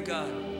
God.